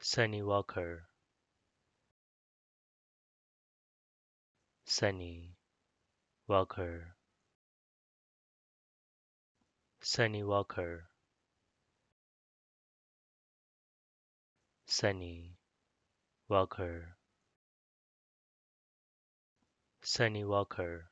Sunny Walker. Sunny Walker. Sunny Walker. Sunny Walker. Sunny Walker.